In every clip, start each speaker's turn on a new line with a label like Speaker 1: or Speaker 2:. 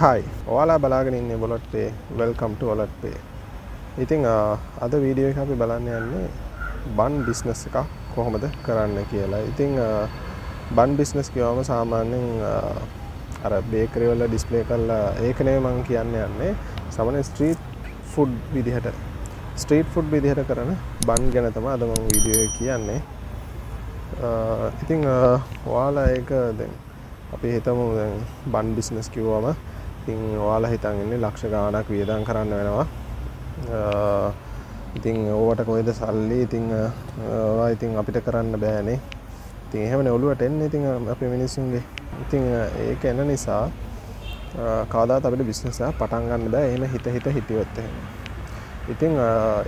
Speaker 1: හයි ඔයාලා බලාගෙන ඉන්නේ බොලොට්පේ වෙල්කම්ට ඔලට්පේ ඉතිං අද වීඩියෝ එක අපි බලන්න යන්නේ බන් බිස්නස් එකක් කොහොමද කරන්න කියලා. ඉතිං බන් බිස්නස් කියවම සාමාන්‍යෙන් අර බේකරවල්ල ඩිස්පලේ කරලා ඒකනේ මං කියන්න යන්නේ. සමන ස්ත්‍රීට් ෆුඩ් විදිහට. ස්ට්‍රීට් ෆුඩ් විදිහට කරන බන් ගැන තම අදම වීඩියෝ කියන්නේ. ඉතිං ඔයාලා ඒක දැන් අපි හිතමු බන් බිස්නස් කිව්වම ඉතින් ඔයාලා හිතන් ඉන්නේ ලක්ෂ ගාණක් වියදම් කරන්න වෙනවා. ඉතින් ඕවට කොයිද සල්ලි? ඉතින් ඔයා ඉතින් අපිට කරන්න බෑනේ. ඉතින් එහෙමනේ ඔළුවට එන්නේ ඉතින් අපේ මිනිස්සුන්ගේ. ඉතින් ඒක එන නිසා කවදාත් අපිට බිස්නස් එකක් පටන් ගන්න බෑ. එහෙම හිත හිත හිටියොත් එහෙම. ඉතින්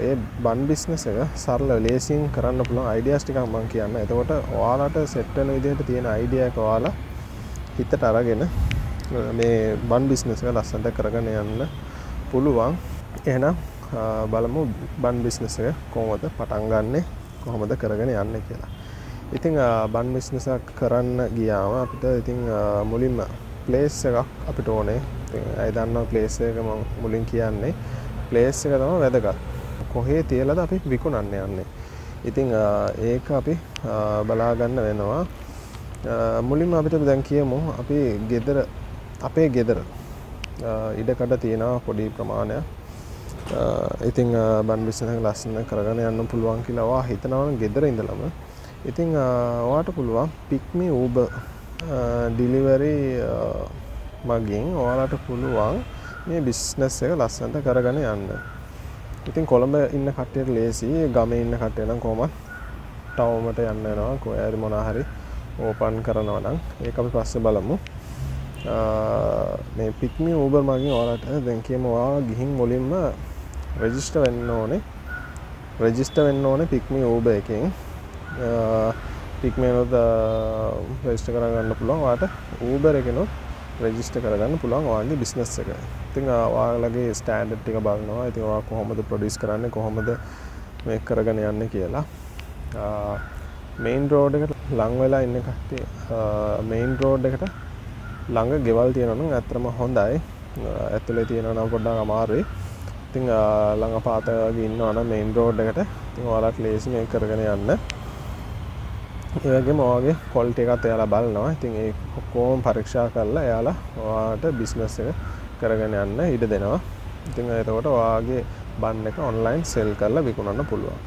Speaker 1: ඒ බන් බිස්නස් එක සරල ලේසියෙන් කරන්න පුළුවන් අයිඩියාස් ටිකක් මම කියන්න. එතකොට ඔයාලට සෙට් වෙන විදිහට තියෙන අයිඩියා එක ඔයාලා හිතට අරගෙන මේ බන් බිස්නස් එක ලස්සනට කරගෙන යන්න පුළුවන්. එහෙනම් බලමු බන් බිස්නස් එක කොහොමද පටන් ගන්නෙ කොහොමද කරගෙන යන්නේ කියලා. ඉතින් බන් බිස්නස් එකක් කරන්න ගියාම අපිට ඉතින් මුලින්ම ප්ලේස් එකක් අපිට ඕනේ. ඉතින් අය දන්නවා ප්ලේස් එක මම මුලින් කියන්නේ. ප්ලේස් එක තමයි වැදගත්. කොහේ තියලාද අපි විකුණන්න යන්නේ. ඉතින් ඒක අපි බලා ගන්න වෙනවා. මුලින්ම අපිට දැන් කියමු අපි ගෙදර අපේ ගෙදර ඉඩකඩ තියෙනවා පොඩි ප්‍රමාණයක් ඉතිං බන් බිස්සන ලස්සන කරගන යන්න පුළුවන් කියලාවා හිතනවන ගෙදර ඉඳලම. ඉතිං වාට පුළුවන් පික්මි ඌබ ඩිලිවරි මගින් ඔයාලට පුළුවන් මේ බිස්නස් එක ලස්සන්ට කරගන යන්න. ඉතින් කොළඹ ඉන්න කට්ටයට ලේසි ගම ඉන්න කටයනම් කොම ටවමට යන්නනවා කො ඇරි මොනාහරි ඕපන් කරනවනම් ඒ අපි පස්ස බලමු. මේ පික්මි ඌබර් මගින් ඕලට දැන් කියමවා ගිහින් මුලින්ම රෙජිස්ට වෙන්න ඕනේ. රෙජිස්ට වෙන්න ඕන පික්මි ඌබ එකින්. පික්මනොත් රෙස්ට කරගන්න පුළුවන්. වාට ඌබර එකනොත් රෙජිස්ට කරගන්න පුළුවන් වාගේ බිස්නස් එක. ඉතිං වාලගේ ස්ටෑන්ඩ් ටික බලනවා. ඉතිවා කොහොමද ප්‍රඩිස් කරන්න? කොහොමද මේ කරගෙන යන්න කියලා. මෙයින් රෝඩ් එකට ලංවෙලා ඉන්න කටේ මෙයින් රෝඩ් එකට ළඟ ගෙවල් තියෙනනම් ඇතරම හොඳයි. ඇතුලේ තියෙනනම් පොඩ්ඩක් අමාරුයි. ඉතිං ළඟ පාතගේ ඉන්න අන මෙයින් රෝඩ් එකට. තිං ඔයාලට ලේසි මේ කරගෙන යන්න. ඒවගේ මවාගේ කොල්ට එකත් එයාලා බලනවා. ඉතින් ඒ ඔක්කෝම පරීක්ෂා කරලා එයාලා වාට බිස්නස් එක කරගෙන යන්න ඉඩ දෙනවා. ඉතිං එතකොට වාගේ බන්න එක ඔන්ලයින් සෙල් කරලා විකුණන්න පුළුවන්.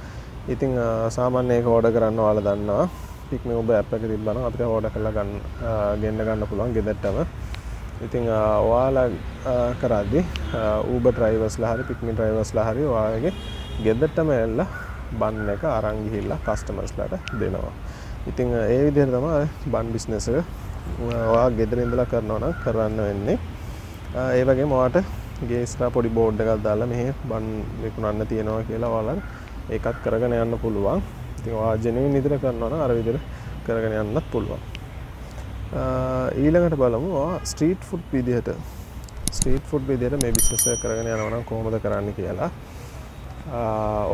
Speaker 1: ඉතිං සාමාන්‍ය ඒක ඕඩ කරන්න වාල දන්නවා. පික්ම ඔබ ඇප් එක තිබ්බන අපිට ඕඩ කරලා ගන්න ගෙන්න්න ගන්න පුළුවන් ගෙදෙට්ටම ඉතිං ඔයාලා කරද්දි ඌබ ට්‍රයිවස්ලා හරි පික්මි ට්‍රයිවස්ලා හරි ඔයාගේ ගෙදෙට්ටම එල්ල බන්න එක අරංගිහිල්ලා කස්ටමස්ලට දෙනවා. ඉතිං ඒ විදිර තම බන් බිස්නස ඔයා ගෙදරින්දලා කරනවන කරන්න වෙන්නේ. ඒ වගේ මවාට ගේස්ලා පොඩි බෝඩ් එකක් දාලා මෙහ බන් විකුණන්න තියෙනවා කියලා වලන් ඒකත් කරගෙන යන්න පුළුවන්. ඉතින් වාජනයෙන් ඉදිර කරනවන අර විදිර කරගෙන යන්නත් පුළුවන්. ඊළඟට බලමු ස්ට්‍රීට් ෆුඩ් විදිහට. ස්ට්‍රීට් ෆුඩ් විදියට මේ බිස්නස කරගෙන යනවනම් කොහොමද කරන්න කියලා.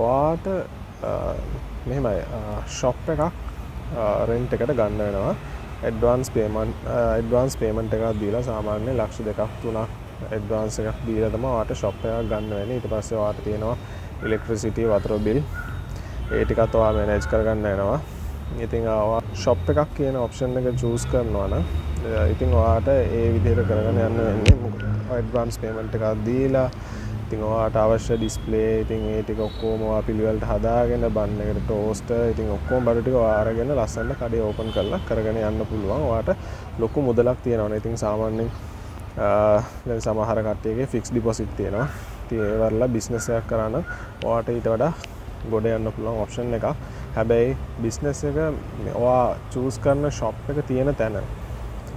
Speaker 1: වාට මෙහෙමයි. ශොප් එකක් රෙන්ට් එකට ගන්න වෙනවා. එඩ්වාන්ස් පේමන් එඩ්වාන්ස් පේමන්ට් එකක් දීලා සාමාන්‍ය ලක්ෂ දෙකක් තුනක් එඩ්වාන්ස් එකක් දීලා තමයි වාට ෂොප් එකක් ගන්න වෙන්නේ. ඊට පස්සේ වාට තියෙනවා ඉලෙක්ට්‍රිසිටි වතුර බිල් ඒ ටිකත් ඔයා මැනේජ් කරගන්න වෙනවා ඉතින් ආවා ෂොප් එකක් කියන ඔප්ෂන් එක චූස් කරනවා නම් ඉතින් ඔයාට ඒ විදිහට කරගෙන යන්න වෙන්නේ. ඇඩ්වාන්ස් පේමන්ට් එකක් දීලා ඉතින් ඔයාට අවශ්‍ය ඩිස්ප්ලේ ඉතින් ඒ ටික ඔක්කොම ඔයා පිළිවෙලට හදාගෙන බන් එකට ටෝස්ටර් ඉතින් ඔක්කොම බඩු ටික ඔයා අරගෙන ලස්සනට කඩේ ඕපන් කරලා කරගෙන යන්න පුළුවන්. ඔයාට ලොකු මුදලක් තියෙනවා ඉතින් සාමාන්‍යයෙන් දැන් සමහර කට්ටියගේ ෆික්ස් ඩිපොසිට් තියෙනවා. ඉතින් ඒ වරලා බිස්නස් එකක් කරා නම් ඔයාට ඊට වඩා ගොඩ යන්න පුළුවන් ඔප්ෂන් එකක්. හැබැයි බිස්නස් එක ඔයා චූස් කරන ශොප් එක තියෙන තැන.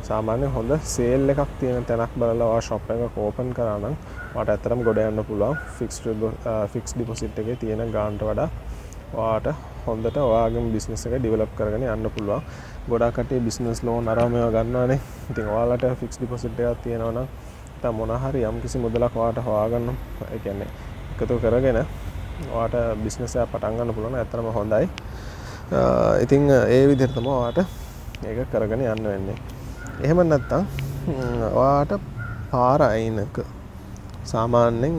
Speaker 1: සාමාන්‍ය හොඳ සේල් එකක් තියෙන තැනක් බලලා ශොප් එක කෝපන් කරනම් වාට ඇතරම් ගොඩ යන්න පුළුවන්. ෆික්ස් ෆික්ස් ඩිපොසිට් එක තියෙන ගාන්ට වඩා වාට හොඳට ඔයාගම බිස්නස එක ඩිවලප් කරගෙන යන්න පුළුවන්. ගොඩාකට බිස්නස් ලෝන් අරමය ගන්නවානේ. ඉතින් ඔයාලට ෆික්ස් ඩිපොසිට් එකක් තියෙනවනම් ත මොනහරි යම් කිසි මුදලක් වාට හවාගන්න එකන්නේ එකතු කරගෙන වාට බිස්නසය පටන්ගන්න පුළුවන් ඇතරම හොඳයි. ඉතිං ඒ විදිරතම වාට ඒක කරගෙන යන්න වෙන්නේ. එහෙම නැත්තම් වාට පාර අයිනක සාමාන්‍යෙන්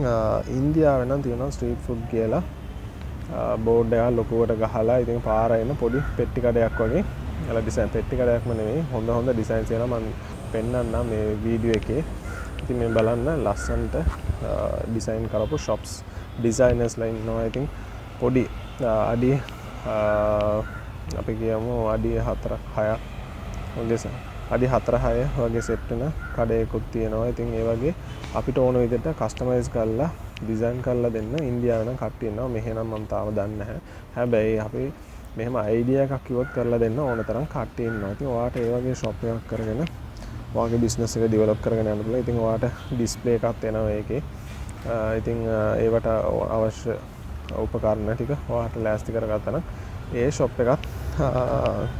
Speaker 1: ඉන්දියාව වෙනම් තියෙනවා ස්ට්‍රීට් ෆුඩ් කියලා. බෝඩ්ඩයා ලොකුවට ගහලා ඉතින් පාරයින පොඩි පෙට්ටිකඩයක් වගේ. එල ඩිසයින් පෙට්ටිකඩයක්ම නෙවෙයි හොඳ හොඳ ඩිසයින් කියලා මන් පෙන්න්න මේ වීඩියෝ එකේ. ඉතින් මේ බලන්න ලස්සන්ට ඩිසයින් කරපු ශොප්ස් ඩිසයිනස් ලයින් නවා ඉතින් පොඩි අඩි අපි කියමු අඩිය හතරක් හයක්. වගේ අඩි හතර හය වගේ සෙට්ටන කඩයකුත් තියෙනවා. ඉතින් ඒ වගේ අපිට ඕන විදිට කස්ටමයිස් කල්ලා ඩිසයින් කරලා දෙන්න. ඉන්දියාවන කට්ටියන්නවා මෙහෙනම් මන්තාව දන්න හැ හැබැයි අපි මෙහම අයිඩිය එකක් කිවොත් කරලා දෙන්න ඕන තරම් කට්ටයෙන් නති වාට ඒවගේ ශොප්යක් කරගෙන වගේ බිස්නස එක දිවලප් කරගෙන යනතුල ඉතින් වාට ඩිස්පලේ එකත් එනවා ඒකේ. ඉතිං ඒවට අවශ්‍ය උපකාරණ ටික වාට ලෑස්ති කරගත්තන ඒ ශොප් එකත්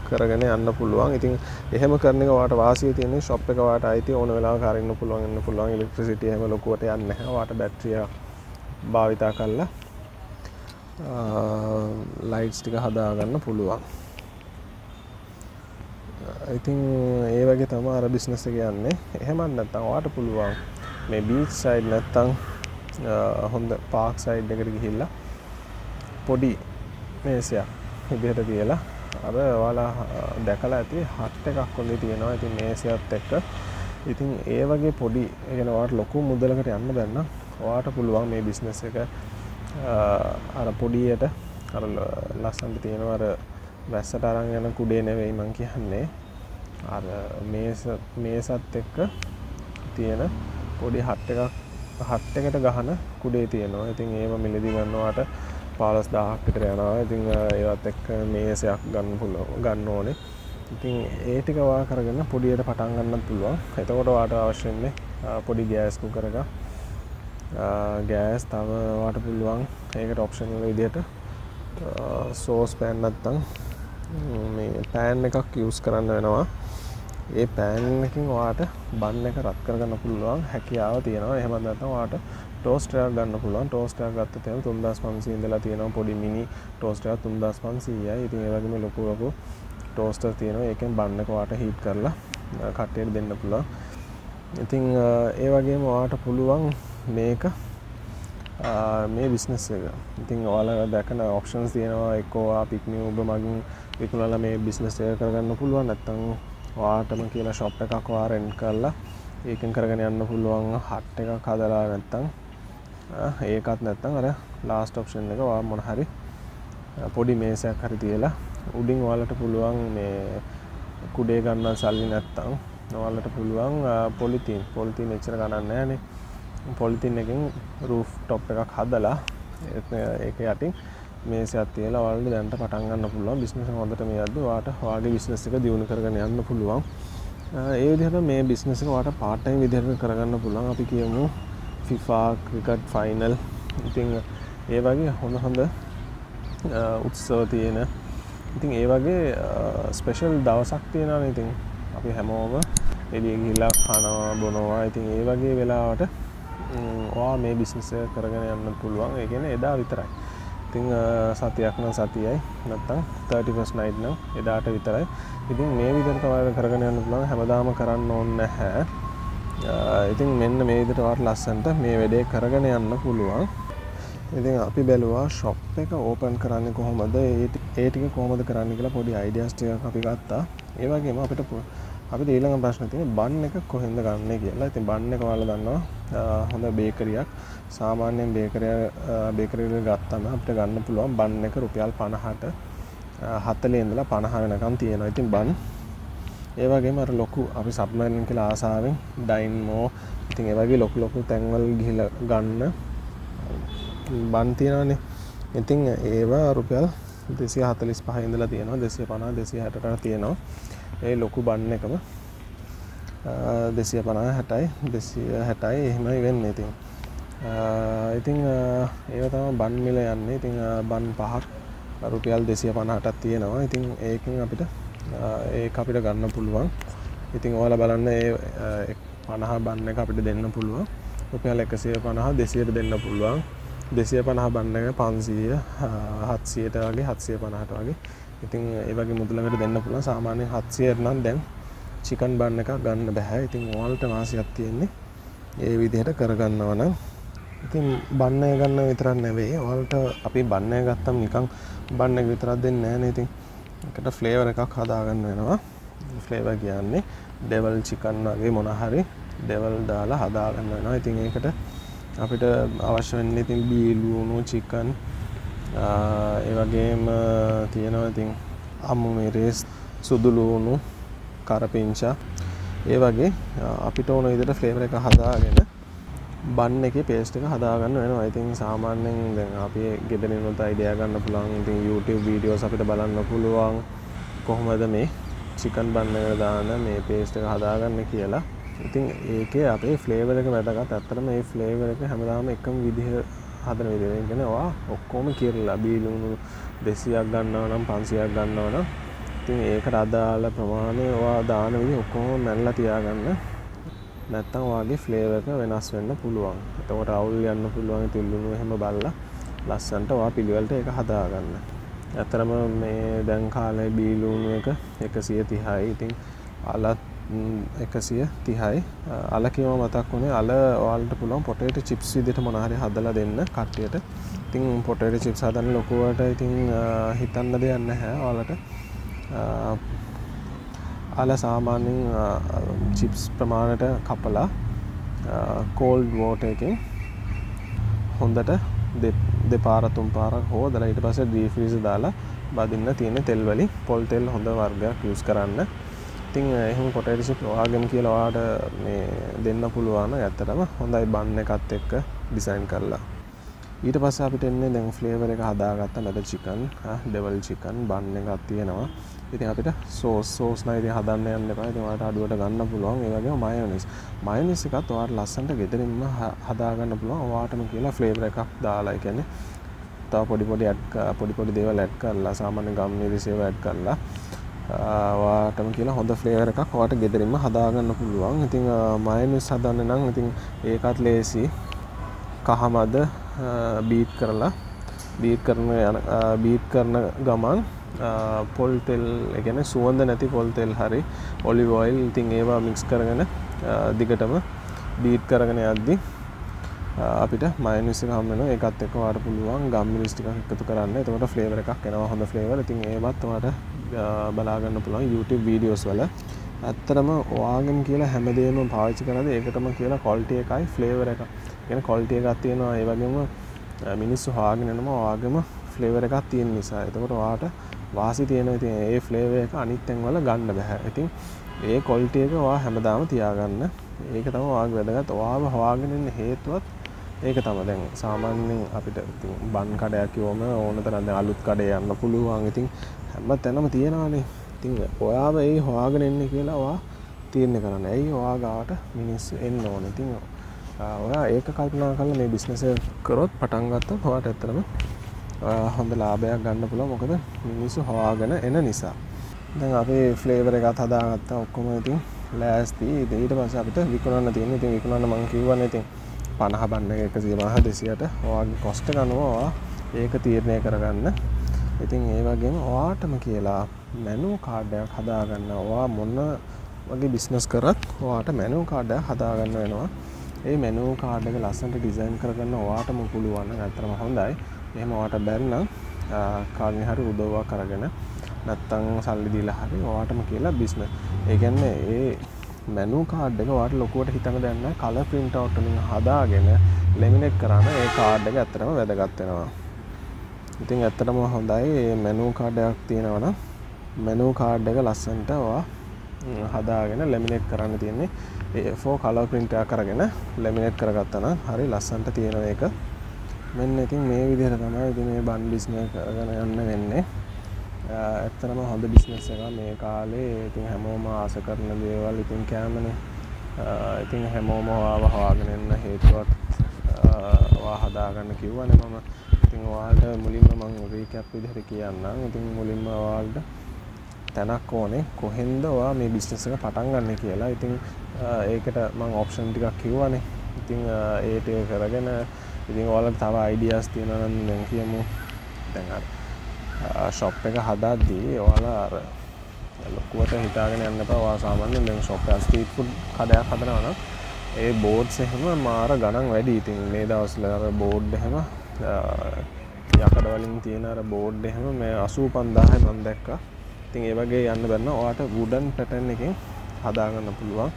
Speaker 1: කරගෙන යන්න පුළුවන්. ඉතින් එහෙම කරන වාට වාසිය තියන්නේ ශොප් එක වාට අයිති ඕන වෙලා කරන්න පුළුවන් එන්න පුළුවන්. ඉලෙක්ට්‍රසිටිය හම ලොකුවට යන්න වාට බැට්‍රිය භාවිතා කල්ලා ලයිට්ස් ටික හදාගන්න පුළුවන්. ඉතින් ඒ වගේ තම අර බිස්නස කියන්නේ එහෙමත් නැත්තම් වාට පුළුවන් මේ බීච් සයිඩ් නැත්තං හොඳ පාක් සයිඩ් එකට ගිහිල්ලා පොඩි මේසයක් විදිහට කියලා අර ඔයාලා දැකලා ඇති හට් එකක් කොල්ලේ තියෙනවා. ඉතින් මේසයත් එක්ක. ඉතින් ඒ වගේ පොඩි ඒ වාට ලොකු මුදලකට යන්න බැන්න ඔයාට පුළුවන් මේ බිස්නස් එක අර පොඩියට අර ලස්සන්ට තියෙනවා අර වැස්සට අරන් යන කුඩේ නෙවෙයි මං කියන්නේ. අර මේස මේසත් එක්ක තියෙන පොඩි හට් එකක් හට් එකට ගහන කුඩේ තියෙනවා. ඉතින් ඒව මිලදි ගන්නවාට පාලස් දාහක්කට යනවා. ඉතිං ඒවත් එක්ක මේසයක් ගන්න පුලො ගන්න ඕනේ. ඉතින් ඒටිකවා කරගන්න පොඩියට පටන් ගන්න පුළුවන්. එතකොට වාට අවශ්‍යන්නේ පොඩි ගෑස්කු කරක ගෑස් තව වාට පුළුවන් ඒකට ඔප්ෂන්ල විදියට සෝස් පෑන්නත්තං මේ පෑන් එකක් යස් කරන්න වෙනවා. ඒ පෑන් එකින් වාට බන්න එක රත් කරගන්න පුළුවන්. හැකියාව තියෙනවා. එහෙමන්නත වාට ටෝස්ටයක් ගන්න පුළුවන්. ටෝස්ටයක් ගත්ත තෙම තුන්දස් පන්සී ඉඳලා තියෙනවා පොඩි මිනි ටෝස්ටයක් තුන්දස් පන්සීයයි ඉතින් ඒවගේම ලොකුවකු ටෝස්ටර් තියෙනවා. ඒකෙන් බන්නක වාට හිට් කරලා කට්ටයට දෙන්න පුළුවන්. ඉතිං ඒ වගේම වාට පුළුවන් මේක මේ බිස්නස් එක. ඉතින් ඕල දැකන ඔක්ෂන්ස් තියෙනවා. එක්කෝවා පික්මිය ඔබ මගින් විකුණල මේ බිස්නස් එක කරගන්න පුළුවන්. නැත්තං වාටම කියලා ශොප් එකක් වා රෙන්් කරලා ඒකෙන් කරගෙන යන්න පුළුවන් හට් එකක් හදලා නැත්තං ඒකත් නැත්තම් අර ලාස්ට ඔප්ෂන් එක වා මොන හරි පොඩි මේසයක් හරි තියලා උඩින් ඔයාලට පුළුවන් මේ කුඩේ ගන්න සල්ලි නැත්තම් නොවල්ලට පුළුවන් පොලිතින්. පොලිතින් එච්චර ගණන්න ෑනේ. පොලිතින් එකින් රූෆ් ටොප් එකක් හදලා ඒක යටින් මේසයක් තියලා වලට දැන්ට පටන්ගන්න පුළුවන්. බිස්නස හොඳට මේ අද වාට වාගේ බිස්නස එක දියුණු කරගෙන යන්න පුළුවන්. ඒ විදිහට මේ බිස්නස එක වාට පාටයිම් විදිහට කරගන්න පුළුවන්. අපි කියමු ෆිෆා ක්‍රිකට් ෆයිනල් ඉතිං ඒ වගේ හොඳ හොඳ උත්සව තියෙන. ඉතින් ඒ වගේ ස්පෙෂල් දවසක් තියෙනවා ඉතින්. අපි හැමෝම එඩිය ගිල්ලා කනවා බොනවා. ඉතින් ඒ වගේ වෙලාවට වා මේ බිස්නස කරගෙන යන්න පුළුවන්. ඒගෙන එදා විතරයි. ඉතිං සතියක් නම් සතියයි. නත්තම් 30ස් නයිට් නම් එදාට විතරයි. ඉතින් මේ විදිරට ඔය කරගෙන යන්න පුළුවන්. හැමදාම කරන්න ඕන්න හැ ඉතින් මෙන්න මේ විදිහට ලස්සන්ට මේ වැඩේ කරගෙන යන්න පුළුවන්. ඉතින් අපි බැලුවා ශොප් එක ඕපන් කරන්න කොහොමද? ඒටික කොහොමද කරන්න කියලා පොඩි අයිඩියස්ටිය අපි ගත්තා. ඒවගේම අපිට අපි ඊළඟ ප්‍රශ්න තියෙන බන් එක කොහෙන්ද ගන්න කියලා. ඉතින් බන් එක ඔයාලා දන්නවා. හොඳ බේකරියක්. සාමාන්‍යයෙන් බේකරිය බේකරිය ගත්තම අපිට ගන්න පුළුවන් බන් එක රුපියල් 50ට 40 ඉඳලා 50 වෙනකම් තියෙනවා. ඉතින් බන් ඒවගේම අර ලොකු අපි සබ්මරින් කියලා ආසාාවෙන් ඩයින් මෝ ඉතින් ඒවගේ ලොකු ලොකු තැන්වල් ගිහිල ගන්න බන්තියනනේ ඉතිං ඒවා රුපියල් දෙසිය හතලිස් පහහිඳලා තියෙනවා. දෙසිය පනා දෙසිය හැටට තියෙනවා. ඒ ලොකු බන්න එකම. දෙසිය පනා හැටයි දෙසිය හැටයි එහෙමයි වෙන්න ඉතින්. ඉතිං ඒව තම බන් මිල යන්නේ. ඉතිං බන් පහක් රුපියල් දෙසිය පනාටත් තියෙනවා. ඉතිං ඒකින් අපිට ඒ අපිට ගන්න පුළුවන්. ඉතිං ඕල බලන්න ඒ පණහා බන්න එක අපිට දෙන්න පුළුවන්. රුපියල් එකසිය පණහා දෙසියට දෙන්න පුළුවන්. දෙසිය පණහා බන්න එක පන්සීය හත්සියට වගේ හත්සිය පණහට වගේ. ඉතිං ඒවගේ මුදලකට දෙන්න පුළුවන්. සාමානය හත්සියට නම් දැන් චිකන් බන්න එක ගන්න බැහැ ඉතින් ඕල්ට වාසියක් තියෙන්නේ ඒ විදිහට කරගන්නවන ඉතින් බන්නය ගන්න විතරක් නැවේ ඔයාලට අපි බන්නය ගත්තම් නිකං බන්න විතරක් දෙන්න නෑන ඉතින් එකට ෆ්ලේවර එකක් හදාගන්න වෙනවා. ෆ්ලේව කියන්නේ ඩෙවල් චිකන් වගේ මොනහරි ඩෙවල් දාලා හදාගන්න වෙනවා. ඉතින් ඒකට අපිට අවශ්‍ය වෙන්න ඉතින් බීලුණු චිකන් ඒවගේම තියෙනවා ඉතින් අම්මු මේරේස් සුදුලූුණු කරපිංචා ඒ වගේ අපිට ඕන විදිහට ෆ්ලේවර් එක හදාගෙන බන් එකේ පේස්ට් එක හදාගන්න වෙනවා. ඉතින් සාමාන්‍යයෙන් දැන් අපි ගෙදරිනුත් අයිඩියා ගන්න පුළුවන්. ඉතින් YouTube වීඩියෝස් අපිට බලන්න පුළුවන්. කොහොමද මේ චිකන් බන් එකට දාන මේ පේස්ට් එක හදාගන්න කියලා. ඉතින් ඒකේ අපේ ෆ්ලේවර් එක වැදගත්. ඇත්තටම මේ ෆ්ලේවර් එක හැමදාම එකම විදිහ හදන විදිහ. ඒ කියන්නේ ඔයා ඔක්කොම කිරලා බීලුණු 200ක් ගන්නවා නම් 500ක් ගන්නවා නම් ඉතින් ඒකට අදාළ ප්‍රමාණය ඔයා දාන විදිහ ඔක්කොම මැනලා තියාගන්න නැත්තම් වාගේ ෆ්ලේවර් එක වෙනස් වෙන්න පුළුවන්. එතකොට අවුල් යන්න පුළුවන් තිල්ලුණු එහෙම බලලා ලස්සන්ට වා පිළිවෙලට ඒක හදාගන්න. ඇත්තරම මේ දැන් කාලේ බීලුණු එක 130යි. ඉතින් අලත් එකසිය තිහයි අලකිව මතක් වුණේ අල ඔයාලට පුළුවන් පොටේට චිප්ස් විදිහට මොන හරි හදලා දෙන්න කට්ටියට. ඉතින් පොටේට චිප්ස් හදන්න ලොකුවට ඉතින් හිතන්න දෙයක් නැහැ ඔයාලට. අල සාමාන්‍යෙන් චිප්ස් ප්‍රමාණට කපලා කෝල්ඩ් වෝට එකින් හොඳට දෙපාරතුම් පාරක් හෝ දල ඊට පස ඩීෆ්‍රීස දාලා බදින්න තියෙන තෙල්වලි පොල් තෙල් හොඳ වර්ගයක් යස් කරන්න ඉතිං එහෙම කොටටිසි වාගම් කියලවාට මේ දෙන්න පුළුවන් ඇත්තටම හොඳයි බන්න එකත් එක්ක ඩිසයින් කරලා. ඊට පස්ස අපිට එන්නේ දැන් ෆ්ලේවර එක හදාගත්ත මැද චිකන් ඩෙවල් චිකන් බන්න එකත් තියෙනවා. ඉතින් අපිට සෝස් සෝස් නයි ඉතින් හදන්න යන්න එපා. ඉතින් ඔයාලට අඩුවට ගන්න පුළුවන්. ඒ වගේම මයොනයිස් මයොනයිස් එකත් ඔයාලට ලස්සනට ගෙදරින්ම හදාගන්න පුළුවන්. ඔයාටම කියලා ෆ්ලේවර් එකක් දාලා. ඒ කියන්නේ තව පොඩි පොඩි ඇඩ් පොඩි පොඩි දේවල් ඇඩ් කරලා සාමාන්‍ය ගම් මිරිස් ඒවා ඇඩ් කරලා. ඔයාටම කියලා හොඳ ෆ්ලේවර් එකක් ඔයාට ගෙදරින්ම හදාගන්න පුළුවන්. ඉතින් මයොනයිස් හදන්න නම් ඉතින් ඒකත් ලේසි. කහමද බීට් කරලා. බීට් කරන යන බීට් කරන ගමන් පොල් තෙල් ගැන සුවන්ද නැති පොල් තෙල් හරි ඔලි වොයිල් ඉතින් ඒවා මික්ස් කරගෙන දිගටම බීට් කරගෙන යද්දි අපිට මයනිසි හම්මෙන එකත් එක වාට පුළුවන් ගම්මිලිස්ටික එකතු කරන්න. එතකොට ෆ්ලේවර එකක් එනවා හොඳ ෆ්ලේවර ඉතින් ඒවත් වාට බලාගන්න පුළුවන් YouTube වීඩියෝස් වල. ඇත්තරම ඔයාගම් කියලා හැමදේම පාවිච්චි කරද ඒකටම කියලා කොල්ටිය එකයි ෆ්ලේවර එක ගෙන කොල්ටිය එකක් තියෙනවා ඒවගේම මිනිස්සු හාගෙනනම වාගම ෆ්ලේවර එකක් තියෙන නිසා. එතකොට වාට වාසි තියෙන ඉතින් ඒ ෆ්ලේව එක අනිත්තැන්වල ගන්න බැහැ. ඉතින් ඒ කොල්ටිය එක වා හැමදාම තියාගන්න. ඒක තම වාගේ වැදගත්. ඔයාව හවාගෙනන්න හේතුවත් ඒක තම දැන් සාමාන්‍යෙන් අපිට බන් කඩයක් කිවෝම ඕන තරන්න අලුත් කඩේ යන්න පුළුවන්. ඉතින් හැම තැනම තියෙනවානේ. ඉතින් ඔයාව ඒ හොයාගෙන එන්න කියලා වා තීරණය කරන්න ඇයි ඔයාගාට මිනිස්සු එන්න ඕන. ඉතින් ඔයා ඒක කල්පනා කල මේ බිස්නස කරොත් පටන්ගත්ත හොට ඇතරම හොඳ ලාභයක් ගන්න පුළ මොකද මිනිස්සු හවාගෙන එන නිසා. දැන් අපේ ෆ්ලේවර එකත් හදාගත්තා ඔක්කොම. ඉතින් ලෑස්ති. ඊට පස අපිට විකුණන්න තියෙන ඉතින් විකුණන්න මං කිව්වන්න ඉතින් පණහ බන්න එක සියමහ දෙසියට. ඔයාගේ කොස්ට ගනුවවා ඒක තීරණය කරගන්න. ඉතින් ඒ වගේම ඔයාටම කියලා මැනූ කාඩ්ඩයක් හදාගන්න. ඔයා මොන්න වගේ බිස්නස් කරත් ඔයාට මැනූ කාඩ්ඩයක් හදාගන්න වෙනවා. ඒ මෙනූ කාඩ් එක ලස්සන්ට ඩිසයින් කරගන්න ඔයාටම පුළුවන් ඇතරම හොඳයි. එහෙම වාට බැන්න කාලි හරි උදව්වා කරගෙන නැත්තං සල්ලි දීලා හරි ඔයාටම කියලා බිස්න ඒගැන්න ඒ මැනු කාඩ් එක වාට ලොකුවට හිතන දැන්න කල පින්ට ඔට්ටලින් හදාගෙන ලෙමිනෙක් කරන්න ඒ කාඩ් එක ඇත්තරම වැදගත්වෙනවා ඉතින් ඇත්තටම හොඳයි. මැනූ කාඩයක් තියෙනවන මැනූ කාඩ් එක ලස්සන්ටවා හදාගෙන ලැමිනෙට් කරන්න තියෙන්නේ. ෆෝ කලෝ පින්ටා කරගෙන ලැමිනෙට් කරගත්තන හරි ලස්සන්ට තියෙන එක මෙන්න ඉතින් මේ විදිහට තමයි ඉතින් මේ බන් බිස්නස් කරගෙන යන්න වෙන්නේ. ඇත්තටම හොඳ බිස්නස් එක මේ කාලේ. ඉතින් හැමෝම ආස කරන දේවල් ඉතින් කෑමනේ. ඉතින් හැමෝම ඔයාව හොයාගෙන එන්න හේතුවක් ඔයා හදාගන්න කිව්වනේ මම. ඉතින් ඔයාලට මුලින්ම මම රීකැප් විදිහට කියන්නම් ඉතින් මුලින්ම ඔයාලට තැනක් ඕනේ කොහෙන්ද ඔයා මේ බිස්නස් එක පටන් ගන්න කියලා. ඉතින් ඒකට මම ඔප්ෂන් ටිකක් කිව්වනේ. ඉතින් ඒ ටික කරගෙන ඉතින් ඔයාලට තව අයිඩියාස් තියෙනවා නම් දැන් කියමු. දැන් අර ෂොප් එක හදද්දී ඔයාලා අර ලොකුවට හිතාගෙන යන්න එපා. ඔයා සාමාන්‍යයෙන් දැන් ෂොප් එක ස්ට්‍රීට් ෆුඩ් කඩයක් හදනවා නම් ඒ බෝඩ්ස් එහෙම මාර ගණන් වැඩි ඉතින් මේ දවස්ල අර බෝඩ් එහෙම යකඩ වලින් තියෙන අර බෝඩ් එහෙම මේ අසූ පන්දාහය මන් දැක්ක. ඉතින් ඒ වගේ යන්න බැන්න වාට වුඩන් පැටන් එකින් හදාගන්න පුළුවන්.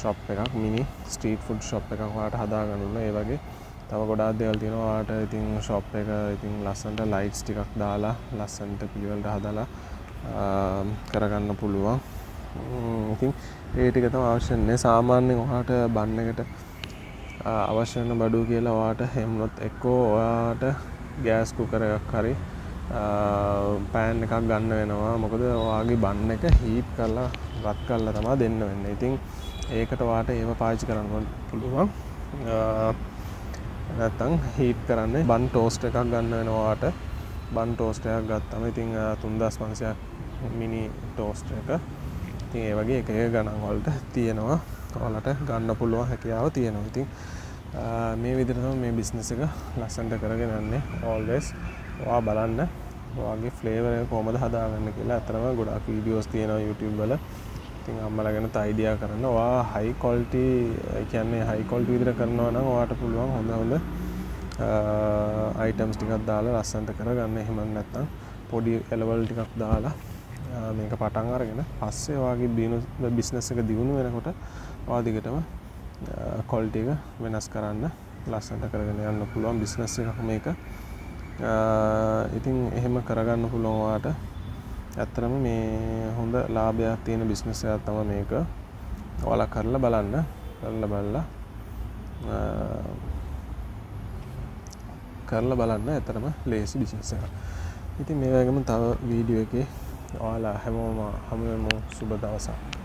Speaker 1: ශොප් එකක් මිනි ස්ටීට් ෆුඩ් ශොප් එකක් වාට හදාගන්නන්න ඒ වගේ තව ගොඩා දෙවල් තියෙනවාට ඉතින් ශොප් එක ඉතින් ලස්සන්ට ලයිට්ස් ටිකක් දාලා ලස්සන්ට පිළිවල්ට හදලා කරගන්න පුළුවන්. ඉතින් ඒටික තම අවශ්‍යන්නේ සාමාන්‍යෙන් ඔහට බන්න එකට අවශ්‍යන බඩු කියලා වාට හෙම්නොත් එක්කෝ ඔයාට ගෑස් කුකරයක් හරි පෑන් එකක් ගන්න වෙනවා. මොකද ඔයාගේ බන්න එක හීප් කරලා රත් කල්ල තමා දෙන්න වෙන්න. ඉතින් ඒකට වාට ඒව පාචි කරන්න පුළුවන්. නැත්තං හීට් කරන්න බන් ටෝස්ට එකක් ගන්න වෙනවාට බන් ටෝස්ටයක් ගත්තම ඉතිං තුන්දස් පන්සයක් මිනි ටෝස්ට එක. ඉතින් ඒ වගේ එක ගණන්වලට තියෙනවා. ඔලට ගන්න පුළුවන් හැකියාව තියෙනවා. ඉතින් මේ විදිරම මේ බිස්නස එක ලස්සන්ට කරගෙන යන්නේ. ඕල්වස් වා බලන්න වගේ ෆ්ලේවර කොමද හදාගන්න කියලා. ඇතරම ගොඩක් වීඩියෝස් තියෙනවා YouTube වල. ඉතින් අම්මලගෙන තයිඩියා කරනවා හයි කොල්ටි කියන්නේ හයි කොල්ට විදිර කරනවා නම් වාට පුළුවන් හොඳ හොඳ අයිටම්ස් ටිකක් දාලා ලස්සන්ට කරගන්න. එහෙම නැත්තම් පොඩි එලවල් ටිකක් දාලා මේක පටන් අරගෙන පස්සේ වගේ බිනු බිස්නස් එක දියුණු වෙනකොට වාදිකටම කොල්ට එක වෙනස් කරන්න ලස්සට කරගෙන යන්න පුළුවන් බිස්නස් එකක් මේක. ඉතින් එහෙම කරගන්න පුළුවන්වාට ඇත්තරම මේ හොඳ ලාභයක් තියෙන බිස්නස තම මේක. ඔල කරලා බලන්න කරල බල්ලා කරලා බලන්න ඇතරම ලේසි බිසිනස එක ඉතින් මේ වගේම තව වීඩියෝ එකේ wala xamuma xamu ne moom suba daaw sax.